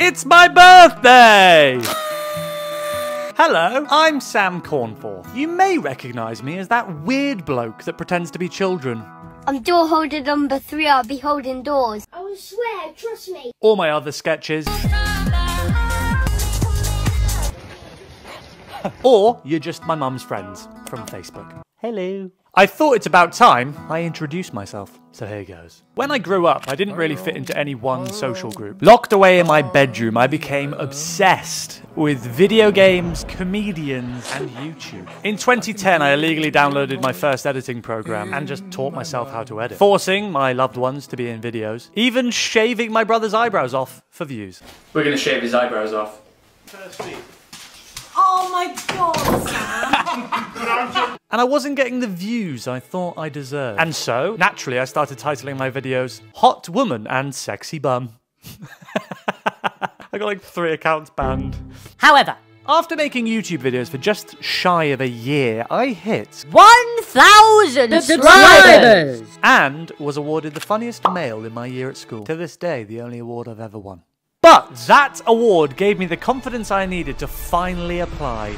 It's my birthday! Hello, I'm Sam Cornforth. You may recognise me as that weird bloke that pretends to be children. I'm door holder number three. I'll be holding doors. I will swear, trust me. All my other sketches. or you're just my mum's friends from Facebook. Hello. I thought it's about time I introduced myself, so here goes. When I grew up, I didn't really fit into any one social group. Locked away in my bedroom, I became obsessed with video games, comedians, and YouTube. In 2010, I illegally downloaded my first editing program and just taught myself how to edit, forcing my loved ones to be in videos, even shaving my brother's eyebrows off for views. We're gonna shave his eyebrows off. Oh my god, Sam! And I wasn't getting the views I thought I deserved. And so, naturally, I started titling my videos Hot Woman and Sexy Bum. I got like three accounts banned. However, After making YouTube videos for just shy of a year, I hit 1,000 subscribers! and was awarded the funniest male in my year at school. To this day, the only award I've ever won. But that award gave me the confidence I needed to finally apply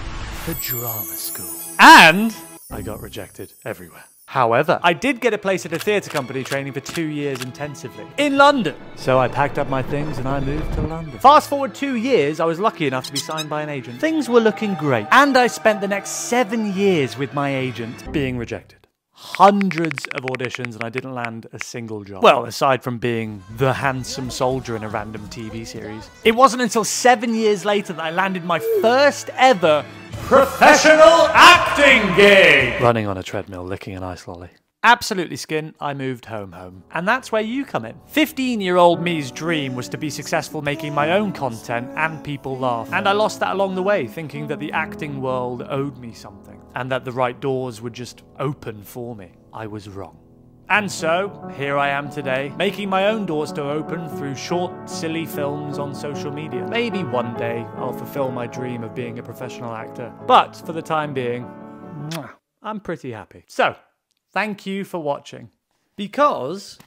for drama school. And I got rejected everywhere. However, I did get a place at a theatre company training for two years intensively in London. So I packed up my things and I moved to London. Fast forward two years, I was lucky enough to be signed by an agent. Things were looking great. And I spent the next seven years with my agent being rejected hundreds of auditions and I didn't land a single job. Well, aside from being the handsome soldier in a random TV series. It wasn't until seven years later that I landed my first ever professional gig! Running on a treadmill, licking an ice lolly. Absolutely skin, I moved home home. And that's where you come in. 15 year old me's dream was to be successful making my own content and people laugh. And I lost that along the way, thinking that the acting world owed me something and that the right doors would just open for me. I was wrong. And so, here I am today, making my own doors to open through short, silly films on social media. Maybe one day I'll fulfill my dream of being a professional actor. But for the time being, I'm pretty happy. So, thank you for watching. Because